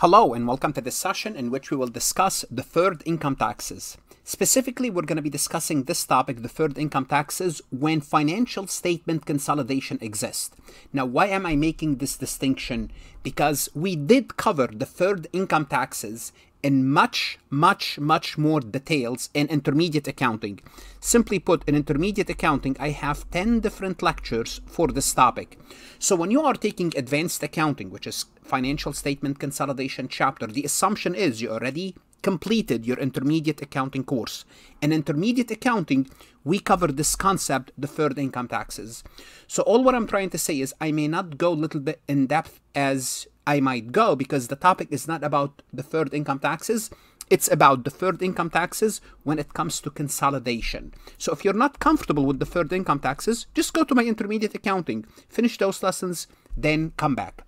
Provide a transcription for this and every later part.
Hello and welcome to this session in which we will discuss deferred income taxes. Specifically, we're going to be discussing this topic, deferred income taxes, when financial statement consolidation exists. Now, why am I making this distinction? Because we did cover deferred income taxes in much, much, much more details in intermediate accounting. Simply put, in intermediate accounting, I have 10 different lectures for this topic. So when you are taking advanced accounting, which is financial statement consolidation chapter, the assumption is you already completed your intermediate accounting course. In intermediate accounting, we cover this concept, deferred income taxes. So all what I'm trying to say is I may not go a little bit in depth as I might go because the topic is not about deferred income taxes. It's about deferred income taxes when it comes to consolidation. So if you're not comfortable with deferred income taxes, just go to my intermediate accounting, finish those lessons, then come back.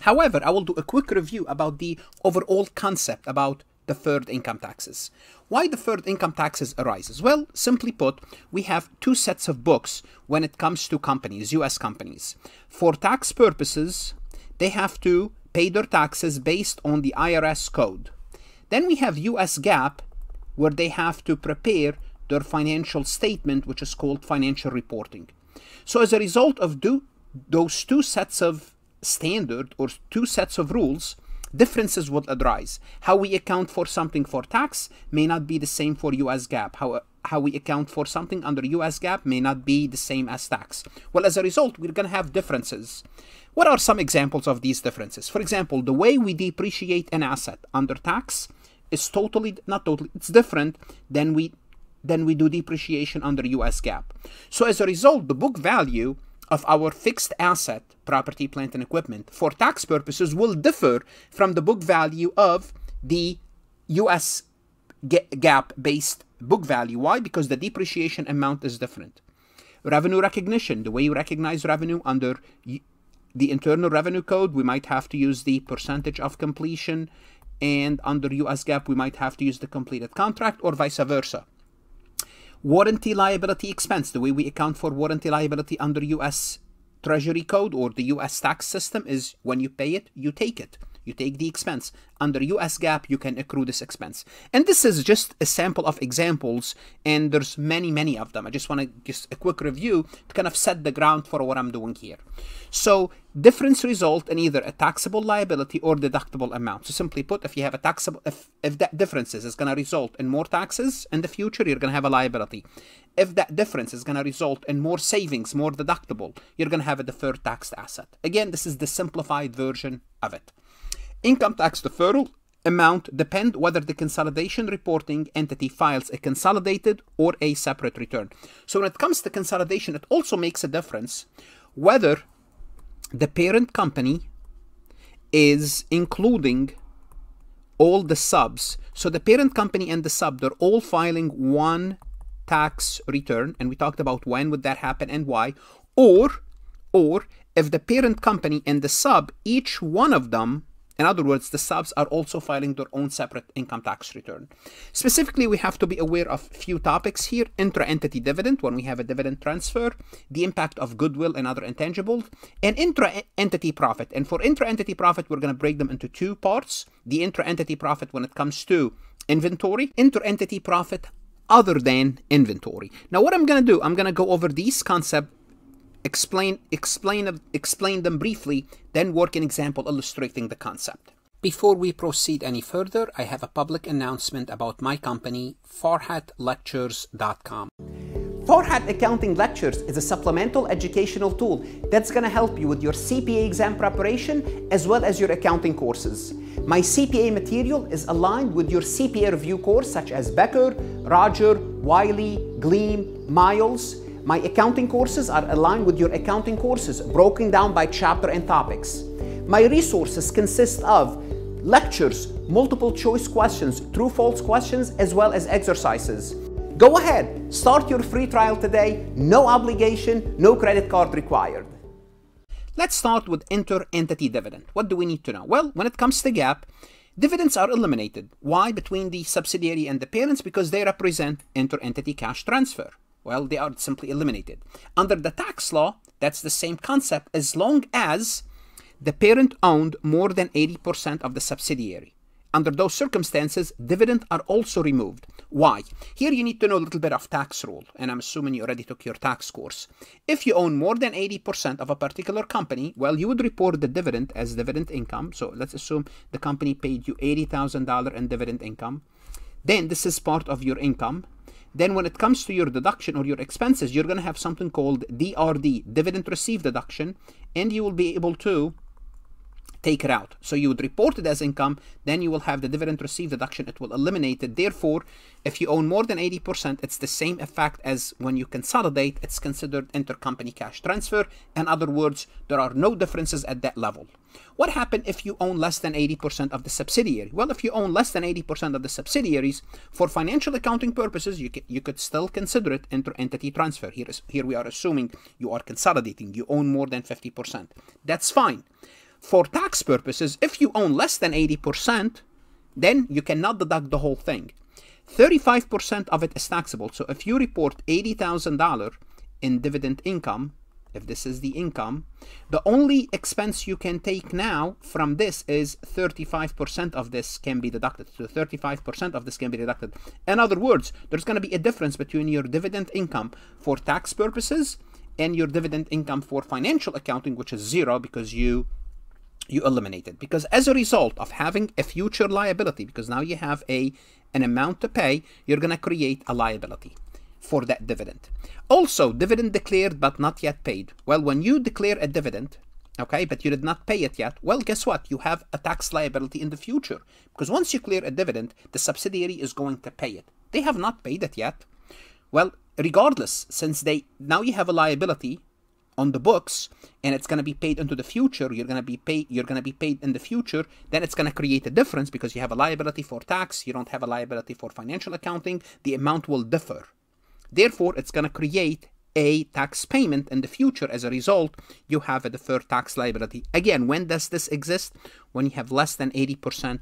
However, I will do a quick review about the overall concept about deferred income taxes. Why deferred income taxes arises? Well, simply put, we have two sets of books when it comes to companies, US companies. For tax purposes, they have to pay their taxes based on the IRS code. Then we have US GAAP, where they have to prepare their financial statement, which is called financial reporting. So as a result of do, those two sets of standard or two sets of rules, differences will arise. How we account for something for tax may not be the same for US GAAP. How we account for something under US GAAP may not be the same as tax. Well, as a result, we're going to have differences. What are some examples of these differences? For example, the way we depreciate an asset under tax is totally, not totally, it's different than we than we do depreciation under US GAAP. So as a result, the book value of our fixed asset, property, plant, and equipment, for tax purposes will differ from the book value of the US GAAP based book value. Why? Because the depreciation amount is different. Revenue recognition, the way you recognize revenue under the Internal Revenue Code, we might have to use the percentage of completion, and under US GAAP, we might have to use the completed contract, or vice versa. Warranty liability expense, the way we account for warranty liability under US Treasury Code or the US tax system is when you pay it, you take it. You take the expense. Under US GAAP, you can accrue this expense. And this is just a sample of examples, and there's many, many of them. I just want to just a quick review to kind of set the ground for what I'm doing here. So difference result in either a taxable liability or deductible amount. So simply put, if you have a taxable, if, if that differences is going to result in more taxes in the future, you're going to have a liability. If that difference is going to result in more savings, more deductible, you're going to have a deferred tax asset. Again, this is the simplified version of it. Income tax deferral amount depend whether the consolidation reporting entity files a consolidated or a separate return. So when it comes to consolidation, it also makes a difference whether the parent company is including all the subs. So the parent company and the sub, they're all filing one tax return, and we talked about when would that happen and why, or or if the parent company and the sub, each one of them in other words, the subs are also filing their own separate income tax return. Specifically, we have to be aware of a few topics here. Intra-entity dividend, when we have a dividend transfer, the impact of goodwill and other intangibles, and intra-entity profit. And for intra-entity profit, we're going to break them into two parts. The intra-entity profit when it comes to inventory, intra-entity profit other than inventory. Now, what I'm going to do, I'm going to go over these concepts explain, explain, explain them briefly, then work an example illustrating the concept. Before we proceed any further, I have a public announcement about my company, farhatlectures.com. Farhat Accounting Lectures is a supplemental educational tool that's going to help you with your CPA exam preparation as well as your accounting courses. My CPA material is aligned with your CPA review course such as Becker, Roger, Wiley, Gleim, Miles, my accounting courses are aligned with your accounting courses, broken down by chapter and topics. My resources consist of lectures, multiple choice questions, true false questions, as well as exercises. Go ahead, start your free trial today, no obligation, no credit card required. Let's start with inter-entity dividend. What do we need to know? Well, when it comes to GAAP, dividends are eliminated. Why? Between the subsidiary and the parents because they represent inter-entity cash transfer. Well, they are simply eliminated. Under the tax law, that's the same concept as long as the parent owned more than 80% of the subsidiary. Under those circumstances, dividends are also removed. Why? Here you need to know a little bit of tax rule, and I'm assuming you already took your tax course. If you own more than 80% of a particular company, well, you would report the dividend as dividend income. So let's assume the company paid you $80,000 in dividend income. Then this is part of your income. Then when it comes to your deduction or your expenses, you're going to have something called DRD, dividend received deduction, and you will be able to take it out. So you would report it as income, then you will have the dividend received deduction, it will eliminate it. Therefore, if you own more than 80%, it's the same effect as when you consolidate, it's considered intercompany cash transfer. In other words, there are no differences at that level. What happens if you own less than 80% of the subsidiary? Well, if you own less than 80% of the subsidiaries, for financial accounting purposes, you, you could still consider it inter-entity transfer. Here, is, here we are assuming you are consolidating, you own more than 50%. That's fine. For tax purposes, if you own less than 80%, then you cannot deduct the whole thing. 35% of it is taxable. So if you report $80,000 in dividend income, if this is the income, the only expense you can take now from this is 35% of this can be deducted. So 35% of this can be deducted. In other words, there's going to be a difference between your dividend income for tax purposes and your dividend income for financial accounting, which is zero because you you eliminate it. Because as a result of having a future liability because now you have a an amount to pay you're going to create a liability for that dividend. Also dividend declared but not yet paid. Well when you declare a dividend okay but you did not pay it yet well guess what? You have a tax liability in the future. Because once you clear a dividend the subsidiary is going to pay it. They have not paid it yet. Well regardless since they now you have a liability on the books and it's going to be paid into the future you're going to be paid you're going to be paid in the future then it's going to create a difference because you have a liability for tax you don't have a liability for financial accounting the amount will differ. Therefore it's going to create a tax payment in the future. As a result you have a deferred tax liability. Again when does this exist? When you have less than 80%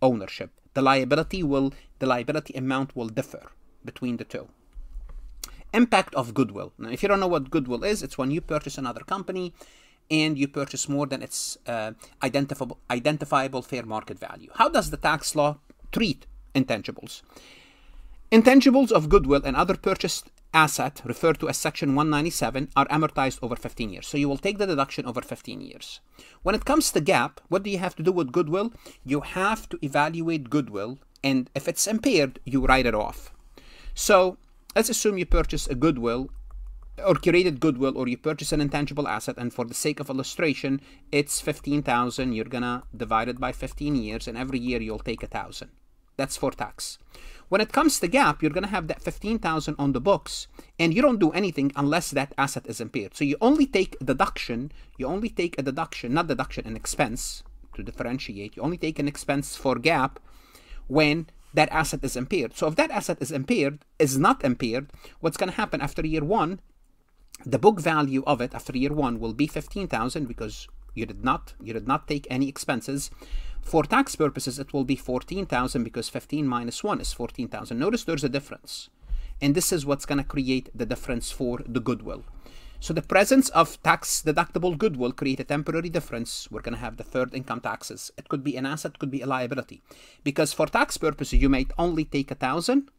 ownership. The liability will the liability amount will differ between the two Impact of goodwill. Now, if you don't know what goodwill is, it's when you purchase another company and you purchase more than its uh, identifiable, identifiable fair market value. How does the tax law treat intangibles? Intangibles of goodwill and other purchased asset referred to as section 197 are amortized over 15 years. So you will take the deduction over 15 years. When it comes to GAAP, what do you have to do with goodwill? You have to evaluate goodwill and if it's impaired, you write it off. So let's assume you purchase a goodwill or curated goodwill or you purchase an intangible asset and for the sake of illustration it's 15000 you're gonna divide it by 15 years and every year you'll take a thousand. That's for tax. When it comes to GAAP you're gonna have that 15000 on the books and you don't do anything unless that asset is impaired. So you only take a deduction you only take a deduction not deduction an expense to differentiate you only take an expense for GAAP when that asset is impaired. So if that asset is impaired, is not impaired, what's going to happen after year one, the book value of it after year one will be 15,000 because you did not you did not take any expenses. For tax purposes, it will be 14,000 because 15 minus 1 is 14,000. Notice there's a difference. And this is what's going to create the difference for the goodwill. So the presence of tax deductible goodwill create a temporary difference. We're going to have deferred income taxes. It could be an asset, could be a liability. Because for tax purposes, you might only take a thousand.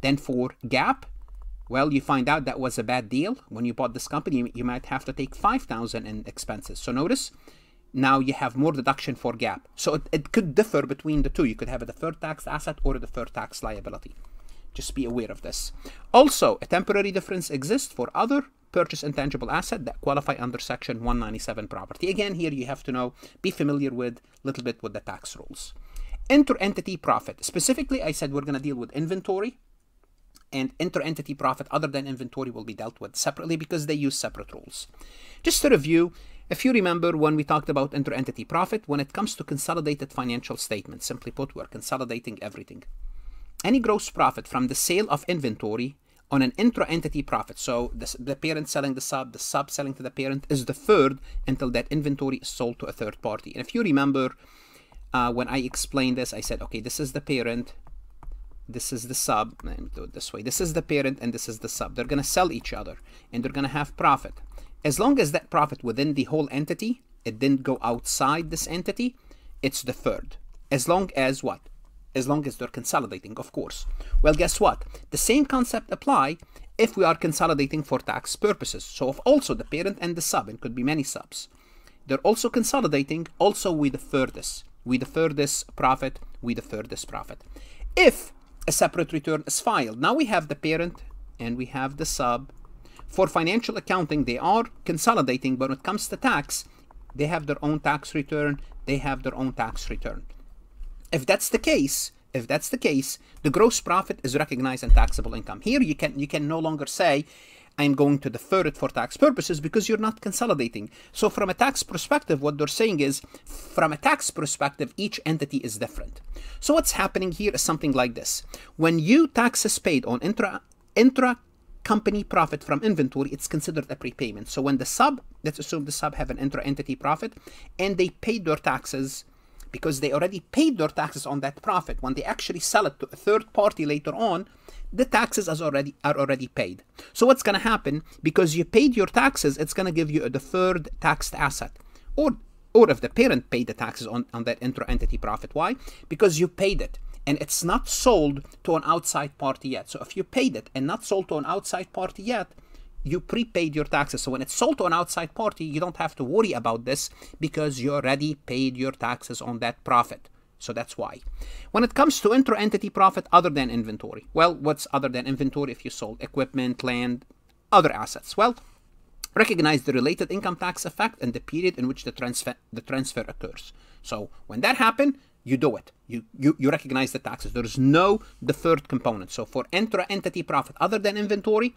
Then for GAAP, well, you find out that was a bad deal. When you bought this company, you might have to take 5,000 in expenses. So notice, now you have more deduction for GAAP. So it, it could differ between the two. You could have a deferred tax asset or a deferred tax liability. Just be aware of this. Also, a temporary difference exists for other purchase intangible asset that qualify under section 197 property. Again, here you have to know, be familiar with a little bit with the tax rules. Inter-entity profit. Specifically, I said we're going to deal with inventory and inter-entity profit other than inventory will be dealt with separately because they use separate rules. Just to review, if you remember when we talked about inter-entity profit, when it comes to consolidated financial statements, simply put, we're consolidating everything. Any gross profit from the sale of inventory on an intra-entity profit. So the, the, parent selling the sub, the sub selling to the parent is deferred until that inventory is sold to a third party. And if you remember, uh, when I explained this, I said, okay, this is the parent, this is the sub, let me do it this way. This is the parent and this is the sub. They're going to sell each other and they're going to have profit. As long as that profit within the whole entity it didn't go outside this entity, it's deferred. As long as what? As long as they're consolidating, of course. Well, guess what? The same concept apply if we are consolidating for tax purposes. So if also the parent and the sub, and could be many subs, they're also consolidating, also we defer this. We defer this profit, we defer this profit. If a separate return is filed, now we have the parent and we have the sub. For financial accounting, they are consolidating, but when it comes to tax, they have their own tax return, they have their own tax return. If that's the case, if that's the case, the gross profit is recognized in taxable income. Here you can you can no longer say I'm going to defer it for tax purposes because you're not consolidating. So from a tax perspective, what they're saying is from a tax perspective, each entity is different. So what's happening here is something like this. When you taxes paid on intra intra company profit from inventory, it's considered a prepayment. So when the sub, let's assume the sub have an intra-entity profit and they paid their taxes because they already paid their taxes on that profit. When they actually sell it to a third party later on, the taxes are already are already paid. So what's going to happen? Because you paid your taxes, it's going to give you a deferred taxed asset. Or or if the parent paid the taxes on, on that intra-entity profit. Why? Because you paid it and it's not sold to an outside party yet. So if you paid it and not sold to an outside party yet, you prepaid your taxes. So when it's sold to an outside party, you don't have to worry about this because you already paid your taxes on that profit. So that's why. When it comes to intra-entity profit other than inventory, well, what's other than inventory if you sold equipment, land, other assets? Well, recognize the related income tax effect and the period in which the transfer the transfer occurs. So when that happened, you do it. You, you, you recognize the taxes. There is no deferred component. So for intra-entity profit other than inventory,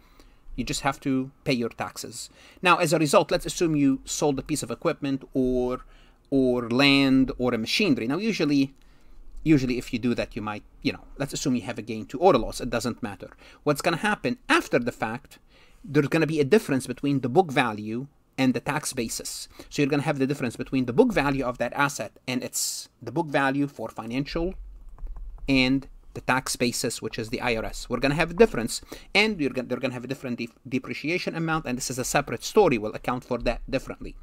you just have to pay your taxes. Now, as a result, let's assume you sold a piece of equipment or or land or a machinery. Now, usually, usually if you do that, you might, you know, let's assume you have a gain to or a loss. It doesn't matter. What's going to happen after the fact, there's going to be a difference between the book value and the tax basis. So you're going to have the difference between the book value of that asset and it's the book value for financial and the tax basis, which is the IRS. We're going to have a difference, and they're going to have a different de depreciation amount, and this is a separate story. We'll account for that differently.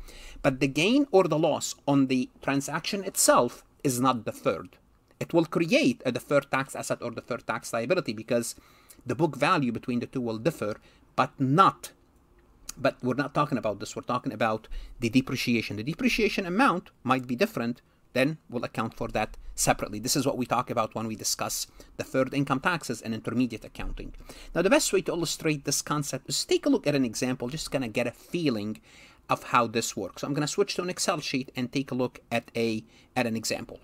But the gain or the loss on the transaction itself is not deferred. It will create a deferred tax asset or deferred tax liability because the book value between the two will differ, but not. But we're not talking about this. We're talking about the depreciation. The depreciation amount might be different then we'll account for that separately. This is what we talk about when we discuss deferred income taxes and intermediate accounting. Now, the best way to illustrate this concept is take a look at an example, just kind of get a feeling of how this works. So I'm going to switch to an Excel sheet and take a look at a at an example.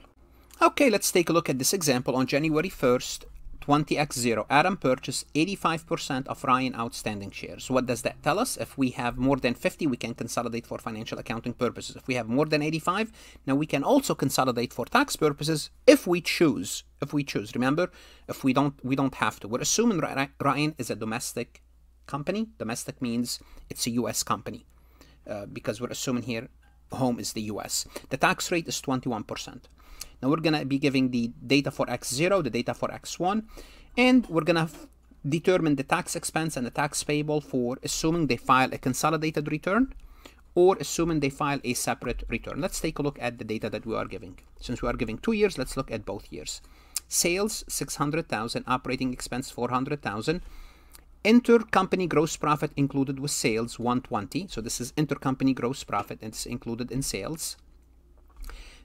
Okay, let's take a look at this example on January 1st, 20x0, Adam purchased 85% of Ryan outstanding shares. What does that tell us? If we have more than 50, we can consolidate for financial accounting purposes. If we have more than 85, now we can also consolidate for tax purposes if we choose. If we choose. Remember, if we don't, we don't have to. We're assuming Ryan is a domestic company. Domestic means it's a U.S. company uh, because we're assuming here home is the US. The tax rate is 21%. Now we're going to be giving the data for X0, the data for X1, and we're going to determine the tax expense and the tax payable for assuming they file a consolidated return or assuming they file a separate return. Let's take a look at the data that we are giving. Since we are giving two years, let's look at both years. Sales 600,000, operating expense 400,000, intercompany gross profit included with sales 120 so this is intercompany gross profit and it's included in sales.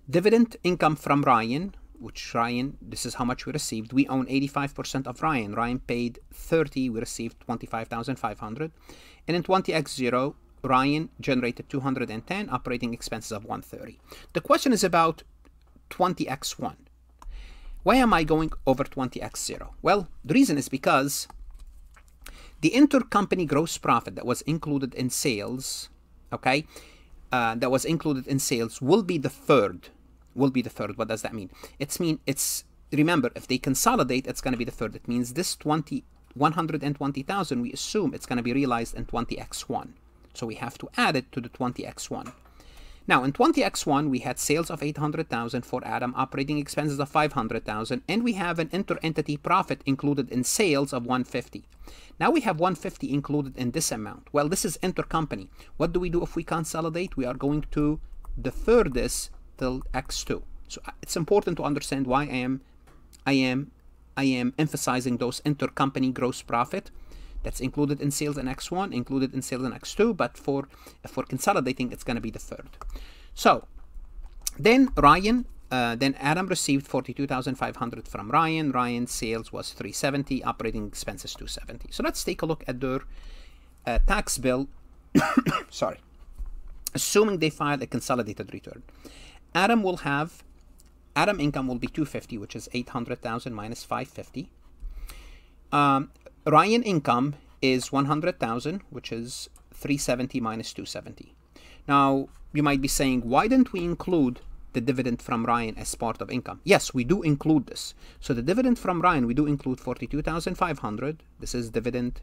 Dividend income from ryan which ryan this is how much we received. We own 85% of ryan. Ryan paid 30 we received 25500 and in 20x0 ryan generated 210 operating expenses of 130 the question is about 20x1 why am i going over 20x0 well the reason is because the intercompany gross profit that was included in sales, okay, uh, that was included in sales will be deferred. Will be deferred. What does that mean? It's mean it's remember if they consolidate, it's going to be deferred. It means this 20 120,000 we assume it's going to be realized in 20x1. So we have to add it to the 20x1. Now, in 20x1, we had sales of 800,000 for Adam, operating expenses of 500,000, and we have an inter-entity profit included in sales of 150. Now we have 150 included in this amount. Well, this is intercompany. What do we do if we consolidate? We are going to defer this till X2. So uh, it's important to understand why I am, I am, I am emphasizing those intercompany gross profit that's included in sales in X1, included in sales in X2, but for for consolidating, it's going to be deferred. So then Ryan, uh, then Adam received 42,500 from Ryan. Ryan's sales was 370, operating expenses 270. So let's take a look at their uh, tax bill. Sorry. Assuming they filed a consolidated return. Adam will have, Adam income will be 250, which is 800,000 minus 550. Um, Ryan income is 100,000, which is 370 minus 270. Now, you might be saying, why didn't we include the dividend from Ryan as part of income? Yes, we do include this. So the dividend from Ryan, we do include 42,500. This is dividend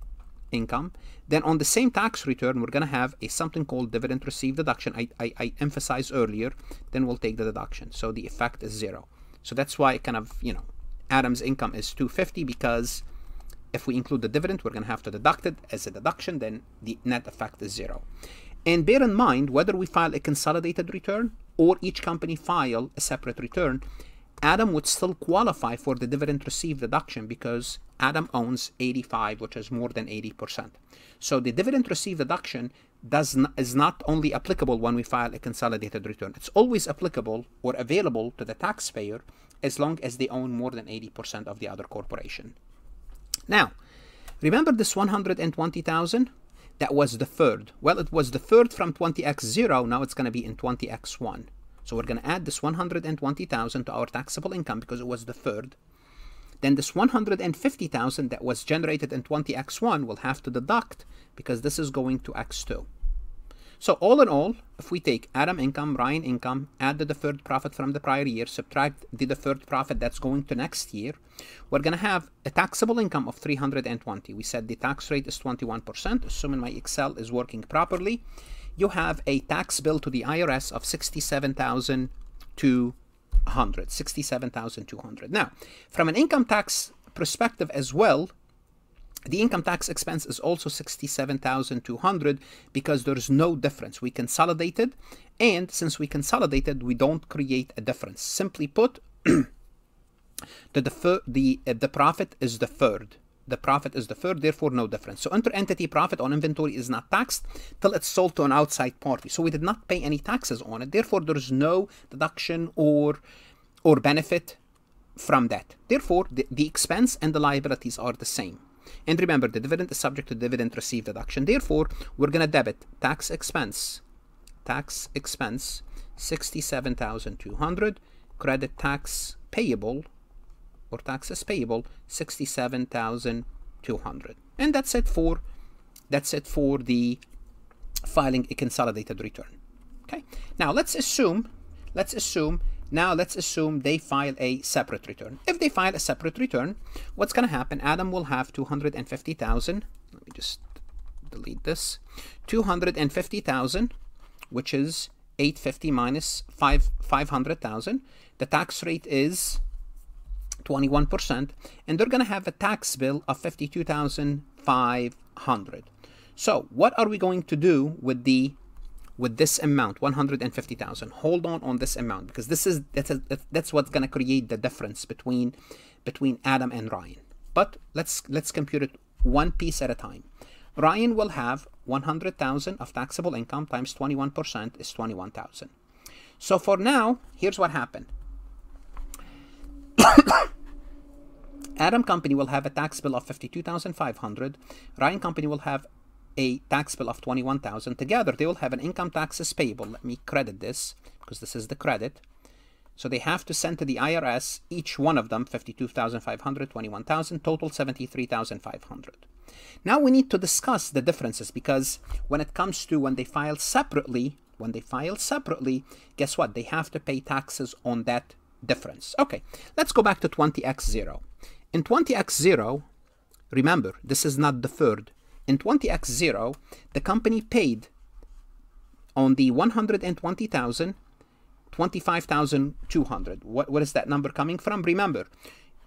income. Then on the same tax return, we're going to have a something called dividend received deduction. I, I, I emphasized earlier. Then we'll take the deduction. So the effect is zero. So that's why kind of, you know, Adam's income is 250 because if we include the dividend, we're going to have to deduct it as a deduction, then the net effect is zero. And bear in mind, whether we file a consolidated return or each company file a separate return, Adam would still qualify for the dividend received deduction because Adam owns 85, which is more than 80%. So the dividend received deduction does is not only applicable when we file a consolidated return. It's always applicable or available to the taxpayer as long as they own more than 80% of the other corporation. Now, remember this 120,000? That was deferred. Well, it was deferred from 20x0. Now it's going to be in 20x1. So we're going to add this 120,000 to our taxable income because it was deferred. Then this 150,000 that was generated in 20x1 will have to deduct because this is going to x2. So all in all, if we take Adam income, Ryan income, add the deferred profit from the prior year, subtract the deferred profit that's going to next year, we're going to have a taxable income of 320. We said the tax rate is 21%, assuming my Excel is working properly. You have a tax bill to the IRS of 67,200. 67,200. Now, from an income tax perspective as well, the income tax expense is also 67,200 because there's no difference. We consolidated, and since we consolidated, we don't create a difference. Simply put, the defer, the uh, the profit is deferred. The profit is deferred, therefore no difference. So inter-entity profit on inventory is not taxed till it's sold to an outside party. So we did not pay any taxes on it. Therefore, there's no deduction or or benefit from that. Therefore, the, the expense and the liabilities are the same. And remember, the dividend is subject to dividend received deduction. Therefore, we're going to debit tax expense, tax expense, 67,200, credit tax payable, or taxes payable, 67,200. And that's it for, that's it for the filing a consolidated return. Okay. Now let's assume, let's assume now let's assume they file a separate return. If they file a separate return, what's going to happen? Adam will have 250,000. Let me just delete this. 250,000, which is 850 minus 5 500,000. The tax rate is 21%, and they're going to have a tax bill of 52,500. So, what are we going to do with the with this amount 150,000 hold on on this amount because this is that's a, that's what's going to create the difference between between Adam and Ryan. But let's let's compute it one piece at a time. Ryan will have 100,000 of taxable income times 21% is 21,000 so for now here's what happened. Adam company will have a tax bill of 52,500 Ryan company will have a tax bill of 21,000. Together, they will have an income taxes payable. Let me credit this because this is the credit. So they have to send to the IRS, each one of them, 52,500, 21,000, total 73,500. Now we need to discuss the differences because when it comes to when they file separately, when they file separately, guess what? They have to pay taxes on that difference. Okay, let's go back to 20x0. In 20x0, remember, this is not deferred. In 20x0, the company paid on the 120,000, 25,200. What, what is that number coming from? Remember,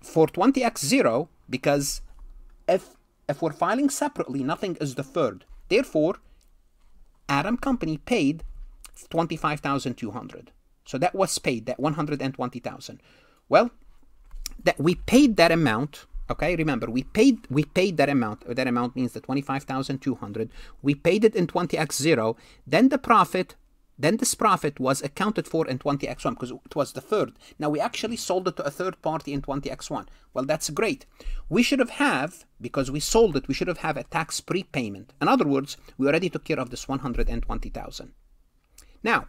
for 20x0, because if, if we're filing separately, nothing is deferred. Therefore, Adam Company paid 25,200. So that was paid, that 120,000. Well, that we paid that amount okay remember we paid we paid that amount. That amount means the 25200 we paid it in 20x0 then the profit then this profit was accounted for in 20x1 because it was deferred. Now we actually sold it to a third party in 20x1 well that's great. We should have have because we sold it we should have have a tax prepayment. In other words we already took care of this 120000 now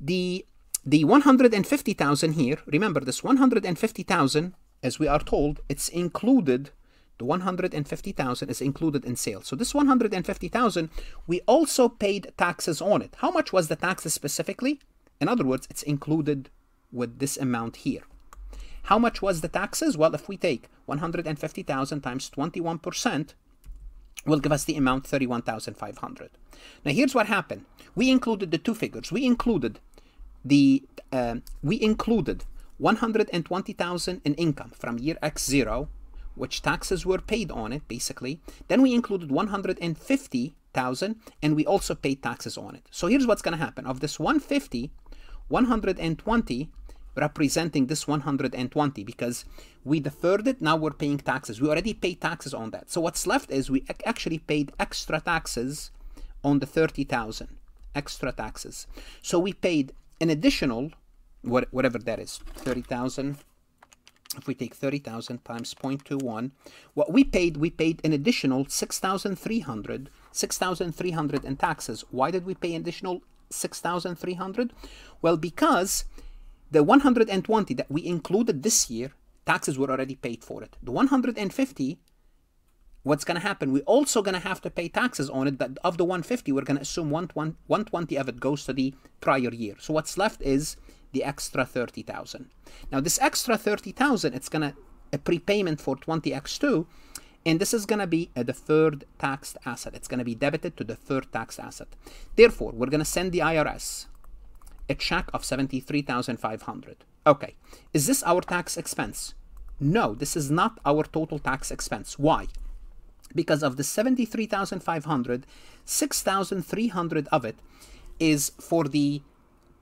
the the 150,000 here, remember this 150,000, as we are told, it's included, the 150,000 is included in sales. So this 150,000, we also paid taxes on it. How much was the taxes specifically? In other words, it's included with this amount here. How much was the taxes? Well, if we take 150,000 times 21%, will give us the amount 31,500. Now here's what happened. We included the two figures. We included the uh, we included 120,000 in income from year X0, which taxes were paid on it basically. Then we included 150,000 and we also paid taxes on it. So here's what's going to happen. Of this 150, 120 representing this 120 because we deferred it, now we're paying taxes. We already paid taxes on that. So what's left is we actually paid extra taxes on the 30,000 extra taxes. So we paid an additional, what, whatever that is, 30,000, if we take 30,000 times 0.21, what we paid, we paid an additional 6,300, 6,300 in taxes. Why did we pay additional 6,300? Well, because the 120 that we included this year, taxes were already paid for it. The 150 what's going to happen? We're also going to have to pay taxes on it. That of the 150, we're going to assume 120 of it goes to the prior year. So what's left is the extra 30,000. Now this extra 30,000, it's to a prepayment for 20x2, and this is to be a deferred taxed asset. It's to be debited to the deferred taxed asset. Therefore, we're to send the IRS a check of 73,500. Okay, is this our tax expense? No, this is not our total tax expense. Why? because of the 73,500, 6,300 of it is for the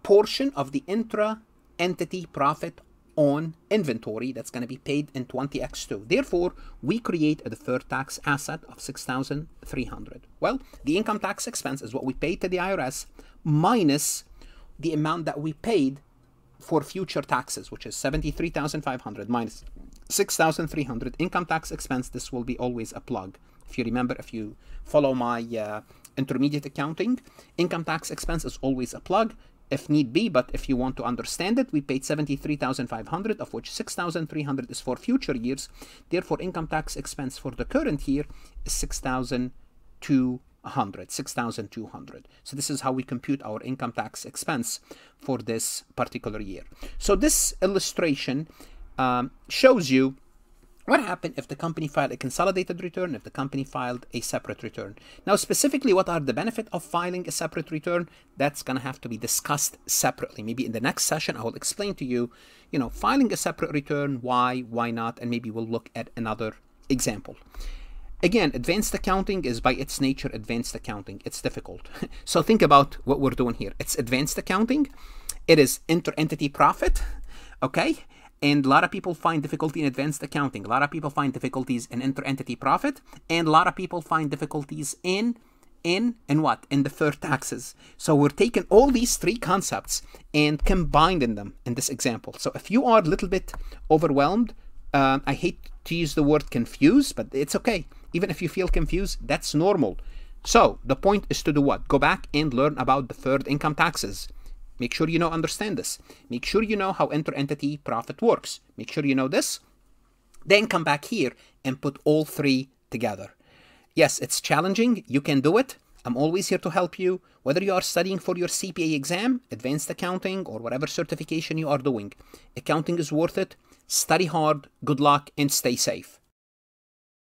portion of the intra entity profit on inventory that's going to be paid in 20x2. Therefore, we create a deferred tax asset of 6,300. Well, the income tax expense is what we paid to the IRS minus the amount that we paid for future taxes, which is 73,500 minus 6,300 income tax expense. This will be always a plug. If you remember, if you follow my uh, intermediate accounting, income tax expense is always a plug if need be, but if you want to understand it, we paid 73,500, of which 6,300 is for future years. Therefore, income tax expense for the current year is 6,200, 6,200. So this is how we compute our income tax expense for this particular year. So this illustration um, shows you what happened if the company filed a consolidated return, if the company filed a separate return? Now, specifically, what are the benefit of filing a separate return? That's going to have to be discussed separately. Maybe in the next session, I will explain to you, you know, filing a separate return, why, why not, and maybe we'll look at another example. Again, advanced accounting is by its nature advanced accounting. It's difficult. so think about what we're doing here. It's advanced accounting. It is inter-entity profit, okay? And a lot of people find difficulty in advanced accounting. A lot of people find difficulties in inter-entity profit. And a lot of people find difficulties in in in what? In deferred taxes. So we're taking all these three concepts and combining them in this example. So if you are a little bit overwhelmed uh, i hate to use the word confused but it's okay. Even if you feel confused that's normal. So the point is to do what? Go back and learn about deferred income taxes Make sure you know understand this. Make sure you know how inter-entity profit works. Make sure you know this. Then come back here and put all three together. Yes, it's challenging. You can do it. I'm always here to help you. Whether you are studying for your CPA exam, advanced accounting, or whatever certification you are doing, accounting is worth it. Study hard, good luck, and stay safe.